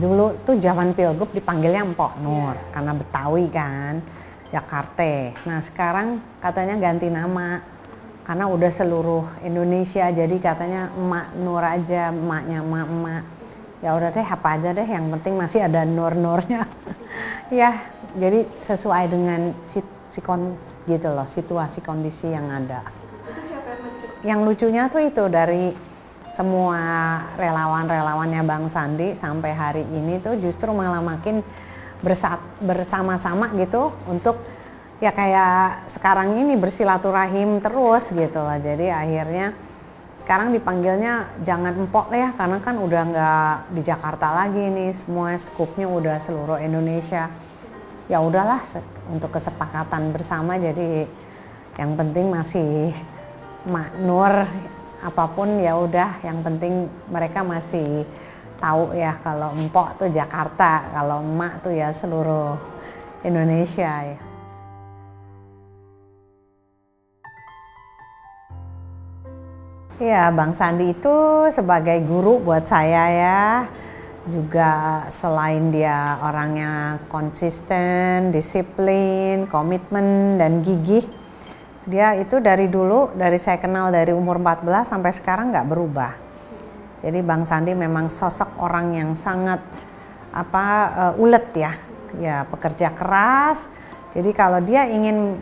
dulu tuh zaman pilgub dipanggilnya Empok Nur karena Betawi kan Jakarta. Nah sekarang katanya ganti nama karena udah seluruh Indonesia jadi katanya emak Nur aja emaknya emak emak. Ya udah deh apa aja deh yang penting masih ada nur nurnya ya jadi sesuai dengan si, si kon, gitu loh situasi kondisi yang ada. Yang lucunya tuh itu dari semua relawan-relawannya Bang Sandi sampai hari ini tuh justru malah makin bersama-sama gitu untuk ya kayak sekarang ini bersilaturahim terus gitu loh. Jadi akhirnya sekarang dipanggilnya jangan empok ya karena kan udah nggak di Jakarta lagi nih semua skupnya udah seluruh Indonesia ya udahlah untuk kesepakatan bersama jadi yang penting masih maknur apa pun ya udah yang penting mereka masih tahu ya kalau empok tuh Jakarta kalau emak tuh ya seluruh Indonesia ya Ya, Bang Sandi itu sebagai guru buat saya ya. Juga selain dia orangnya konsisten, disiplin, komitmen, dan gigih. Dia itu dari dulu, dari saya kenal dari umur 14 sampai sekarang nggak berubah. Jadi Bang Sandi memang sosok orang yang sangat apa uh, ulet ya. Ya, pekerja keras, jadi kalau dia ingin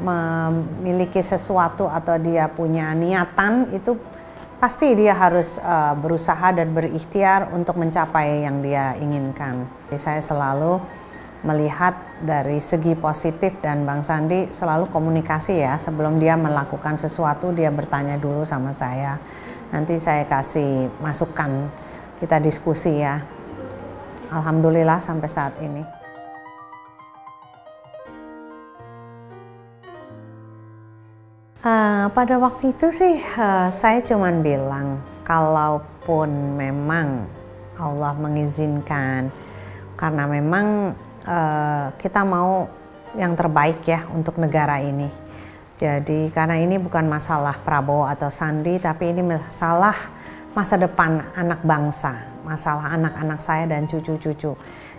memiliki sesuatu atau dia punya niatan itu pasti dia harus uh, berusaha dan berikhtiar untuk mencapai yang dia inginkan. Jadi saya selalu melihat dari segi positif dan Bang Sandi selalu komunikasi ya sebelum dia melakukan sesuatu dia bertanya dulu sama saya. Nanti saya kasih masukan kita diskusi ya. Alhamdulillah sampai saat ini. Uh, pada waktu itu sih uh, saya cuman bilang kalaupun memang Allah mengizinkan karena memang uh, kita mau yang terbaik ya untuk negara ini. Jadi karena ini bukan masalah Prabowo atau Sandi tapi ini masalah masa depan anak bangsa, masalah anak-anak saya dan cucu-cucu.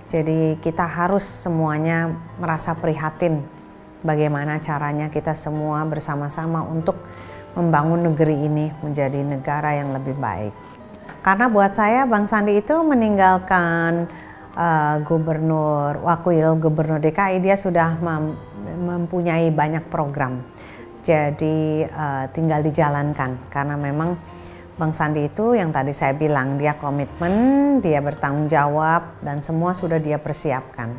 Jadi kita harus semuanya merasa prihatin bagaimana caranya kita semua bersama-sama untuk membangun negeri ini menjadi negara yang lebih baik. Karena buat saya Bang Sandi itu meninggalkan uh, gubernur, wakil gubernur DKI dia sudah mem mempunyai banyak program. Jadi uh, tinggal dijalankan karena memang Bang Sandi itu yang tadi saya bilang dia komitmen, dia bertanggung jawab dan semua sudah dia persiapkan.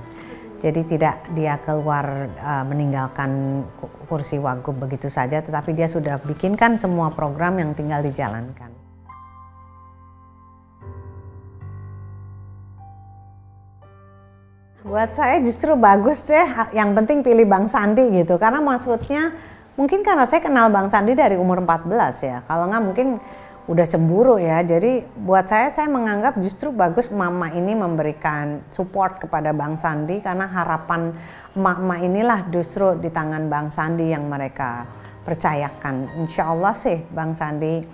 Jadi tidak dia keluar uh, meninggalkan kursi wagub begitu saja, tetapi dia sudah bikinkan semua program yang tinggal dijalankan. Buat saya justru bagus deh, yang penting pilih Bang Sandi gitu, karena maksudnya mungkin karena saya kenal Bang Sandi dari umur 14 ya, kalau nggak mungkin udah cemburu ya. Jadi buat saya saya menganggap justru bagus mama ini memberikan support kepada Bang Sandi karena harapan mama inilah justru di tangan Bang Sandi yang mereka percayakan. Insya Allah sih Bang Sandi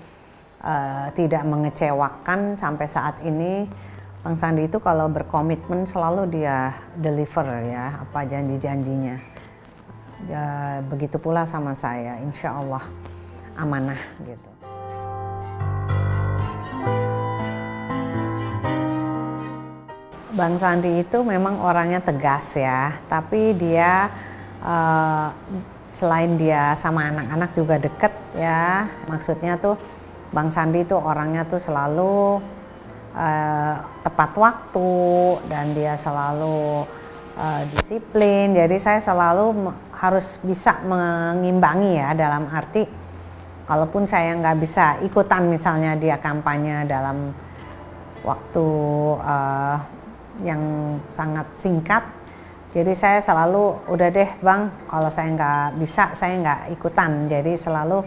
uh, tidak mengecewakan sampai saat ini. Bang Sandi itu kalau berkomitmen selalu dia deliver ya apa janji-janjinya. Ya, begitu pula sama saya, insya Allah amanah gitu. Bang Sandi itu memang orangnya tegas ya, tapi dia uh, selain dia sama anak-anak juga deket ya. Maksudnya tuh Bang Sandi itu orangnya tuh selalu uh, tepat waktu dan dia selalu uh, disiplin. Jadi saya selalu harus bisa mengimbangi ya dalam arti kalaupun saya nggak bisa ikutan misalnya dia kampanye dalam waktu uh, yang sangat singkat. Jadi saya selalu udah deh bang, kalau saya nggak bisa saya nggak ikutan. Jadi selalu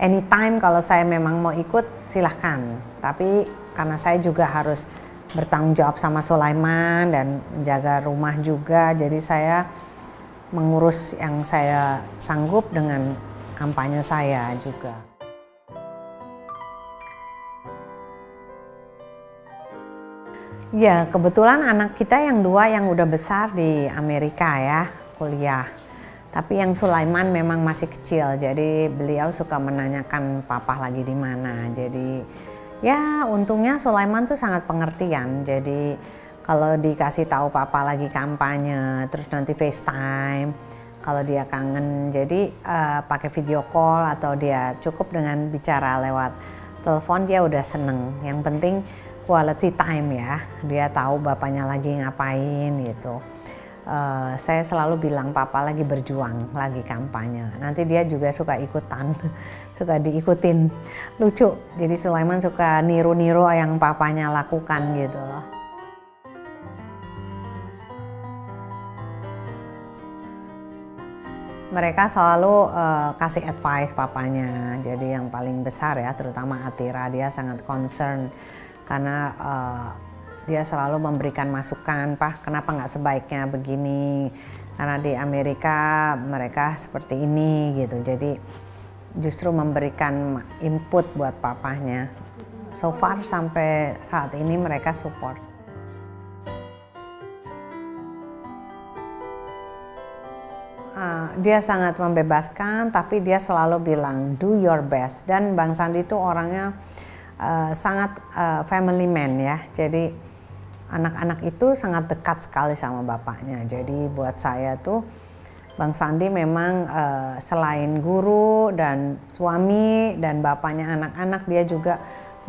anytime kalau saya memang mau ikut silahkan. Tapi karena saya juga harus bertanggung jawab sama Sulaiman dan menjaga rumah juga, jadi saya mengurus yang saya sanggup dengan kampanye saya juga. Ya, kebetulan anak kita yang dua yang udah besar di Amerika ya, kuliah. Tapi yang Sulaiman memang masih kecil, jadi beliau suka menanyakan papa lagi di mana. Jadi ya untungnya Sulaiman tuh sangat pengertian. Jadi kalau dikasih tahu papa lagi kampanye, terus nanti FaceTime, kalau dia kangen, jadi uh, pakai video call atau dia cukup dengan bicara lewat telepon dia udah seneng. Yang penting quality time ya, dia tahu bapaknya lagi ngapain gitu uh, saya selalu bilang papa lagi berjuang, lagi kampanye. Nanti dia juga suka ikutan, suka diikutin. Lucu. Jadi Sulaiman suka niru-niru yang papanya lakukan gitu loh. Mereka selalu uh, kasih advice papanya. Jadi yang paling besar ya, terutama Atira dia sangat concern karena uh, dia selalu memberikan masukan, Pak, kenapa nggak sebaiknya begini? Karena di Amerika mereka seperti ini gitu. Jadi justru memberikan input buat papahnya. So far sampai saat ini mereka support. Uh, dia sangat membebaskan, tapi dia selalu bilang do your best. Dan Bang Sandi itu orangnya uh, sangat uh, family man ya. Jadi anak-anak itu sangat dekat sekali sama bapaknya. Jadi buat saya tuh Bang Sandi memang uh, selain guru dan suami dan bapaknya anak-anak dia juga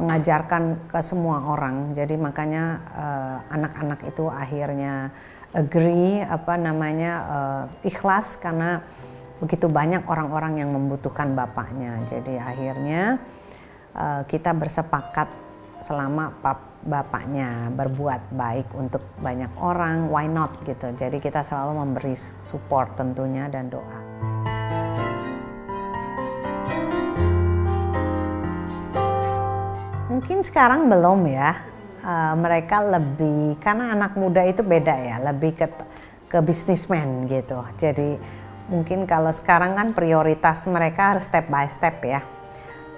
mengajarkan ke semua orang. Jadi makanya uh, anak-anak itu akhirnya agree apa namanya uh, ikhlas karena begitu banyak orang-orang yang membutuhkan bapaknya. Jadi akhirnya uh, kita bersepakat selama pap bapaknya berbuat baik untuk banyak orang, why not gitu. Jadi kita selalu memberi support tentunya dan doa. Mungkin sekarang belum ya. Uh, mereka lebih karena anak muda itu beda ya, lebih ke ke bisnismen gitu. Jadi mungkin kalau sekarang kan prioritas mereka harus step by step ya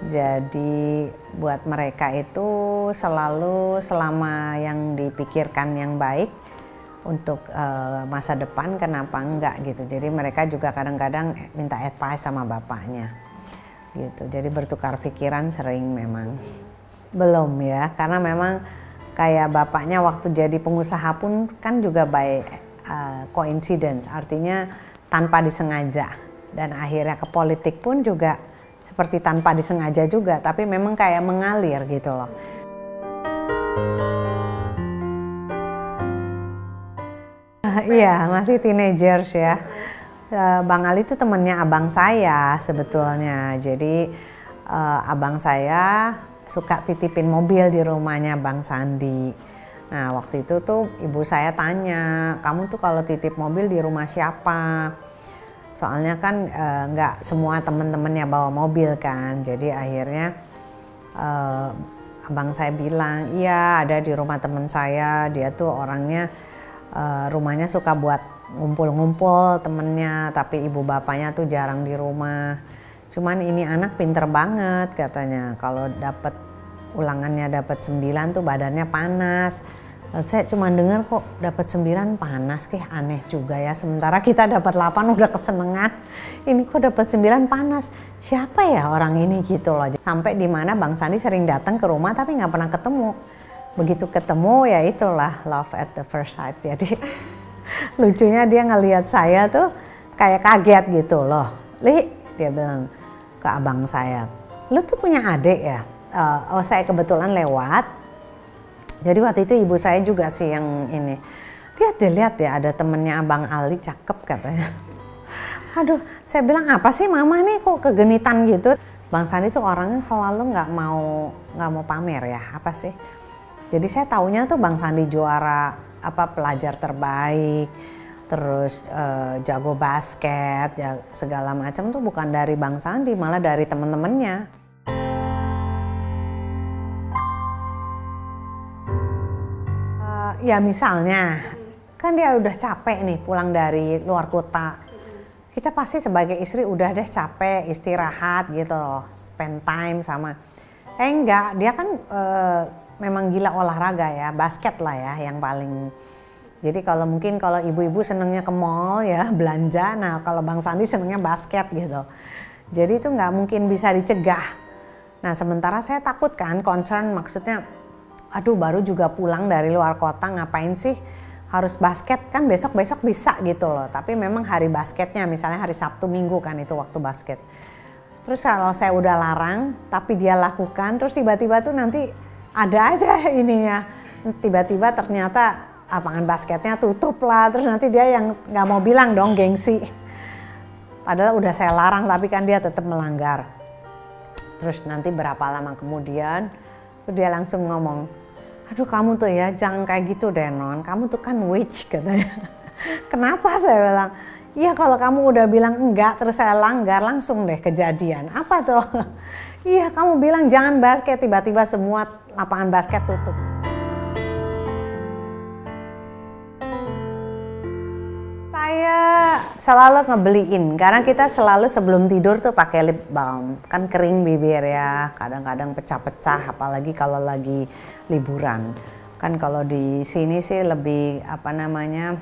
jadi buat mereka itu selalu selama yang dipikirkan yang baik untuk uh, masa depan kenapa enggak gitu. Jadi mereka juga kadang-kadang minta advice sama bapaknya. Gitu. Jadi bertukar pikiran sering memang. Belum ya, karena memang kayak bapaknya waktu jadi pengusaha pun kan juga by uh, coincidence, artinya tanpa disengaja. Dan akhirnya ke politik pun juga seperti tanpa disengaja juga, tapi memang kayak mengalir gitu loh. Iya, masih teenagers ya. Eh, Bang Ali itu temennya abang saya sebetulnya. Jadi uh, abang saya suka titipin mobil di rumahnya Bang Sandi. Nah waktu itu tuh ibu saya tanya, kamu tuh kalau titip mobil di rumah siapa? Soalnya kan uh, nggak semua temen-temennya bawa mobil kan. Jadi akhirnya uh, abang saya bilang iya ada di rumah temen saya. Dia tuh orangnya uh, rumahnya suka buat ngumpul-ngumpul temennya tapi ibu bapaknya tuh jarang di rumah. Cuman ini anak pinter banget katanya. Kalau dapat ulangannya dapat 9 tuh badannya panas saya cuma dengar kok dapat 9 panas kayak aneh juga ya. Sementara kita dapat 8 udah kesenengan. Ini kok dapat 9 panas. Siapa ya orang ini gitu loh. Sampai di mana Bang Sandi sering datang ke rumah tapi nggak pernah ketemu. Begitu ketemu ya itulah love at the first sight. Jadi lucunya dia ngelihat saya tuh kayak kaget gitu loh. Li, dia bilang ke abang saya, lu tuh punya adik ya? Uh, oh saya kebetulan lewat, jadi waktu itu ibu saya juga sih yang ini. Lihat deh, lihat ya ada temennya Abang Ali cakep katanya. Aduh, saya bilang apa sih mama nih kok kegenitan gitu. Bang Sandi tuh orangnya selalu nggak mau nggak mau pamer ya, apa sih? Jadi saya taunya tuh Bang Sandi juara apa pelajar terbaik, terus uh, jago basket, ya segala macam tuh bukan dari Bang Sandi, malah dari temen-temennya. Ya misalnya kan dia udah capek nih pulang dari luar kota kita pasti sebagai istri udah deh capek istirahat gitu loh spend time sama eh enggak dia kan uh, memang gila olahraga ya, basket lah ya yang paling. Jadi kalau mungkin kalau ibu-ibu senengnya ke mall ya belanja, nah kalau Bang Sandi senengnya basket gitu. Jadi itu nggak mungkin bisa dicegah. Nah sementara saya takut kan, concern maksudnya, aduh baru juga pulang dari luar kota ngapain sih harus basket kan besok-besok bisa gitu loh. Tapi memang hari basketnya misalnya hari Sabtu Minggu kan itu waktu basket. Terus kalau saya udah larang tapi dia lakukan terus tiba-tiba tuh nanti ada aja ininya. Tiba-tiba ternyata lapangan basketnya tutup lah terus nanti dia yang nggak mau bilang dong gengsi. Padahal udah saya larang tapi kan dia tetap melanggar. Terus nanti berapa lama kemudian dia langsung ngomong, aduh kamu tuh ya jangan kayak gitu deh non, kamu tuh kan witch katanya. Kenapa saya bilang, iya kalau kamu udah bilang enggak terus saya langgar langsung deh kejadian. Apa tuh? iya kamu bilang jangan basket tiba-tiba semua lapangan basket tutup. Selalu ngebeliin. Karena kita selalu sebelum tidur tuh pakai lip balm. Kan kering bibir ya kadang-kadang pecah-pecah apalagi kalau lagi liburan. Kan kalau di sini sih lebih apa namanya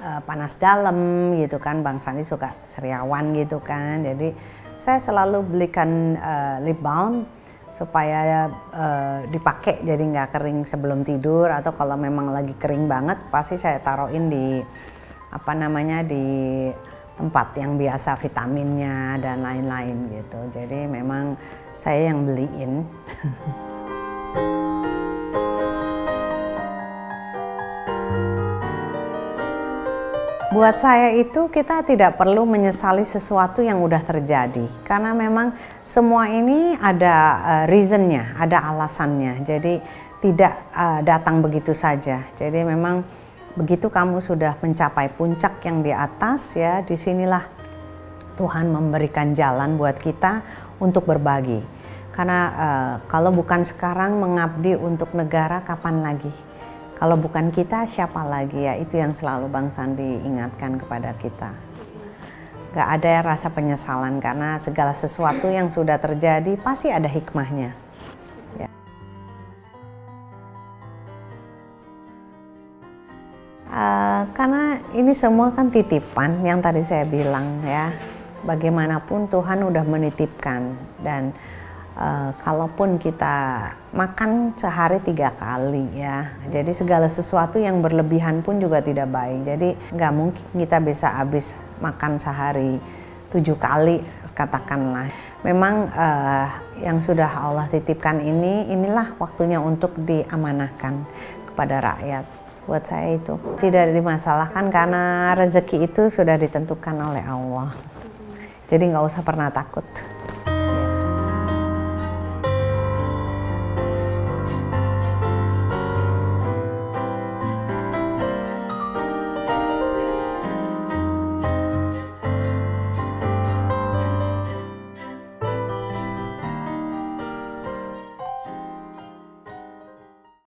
uh, panas dalam gitu kan. Bang Sandi suka seriawan gitu kan. Jadi saya selalu belikan uh, lip balm supaya uh, dipakai jadi nggak kering sebelum tidur. Atau kalau memang lagi kering banget pasti saya taruhin di apa namanya di tempat yang biasa vitaminnya dan lain-lain gitu. Jadi memang saya yang beliin. Buat saya itu kita tidak perlu menyesali sesuatu yang udah terjadi karena memang semua ini ada uh, reasonnya, ada alasannya. Jadi tidak uh, datang begitu saja. Jadi memang begitu kamu sudah mencapai puncak yang di atas ya di sinilah Tuhan memberikan jalan buat kita untuk berbagi. Karena uh, kalau bukan sekarang mengabdi untuk negara kapan lagi? Kalau bukan kita siapa lagi? Ya itu yang selalu Bang Sandi ingatkan kepada kita. Gak ada rasa penyesalan karena segala sesuatu yang sudah terjadi pasti ada hikmahnya Karena ini semua kan titipan yang tadi saya bilang ya. Bagaimanapun Tuhan udah menitipkan dan uh, kalaupun kita makan sehari tiga kali ya. Jadi segala sesuatu yang berlebihan pun juga tidak baik. Jadi nggak mungkin kita bisa habis makan sehari tujuh kali katakanlah. Memang uh, yang sudah Allah titipkan ini inilah waktunya untuk diamanahkan kepada rakyat buat saya itu. Tidak dimasalahkan karena rezeki itu sudah ditentukan oleh Allah. Jadi nggak usah pernah takut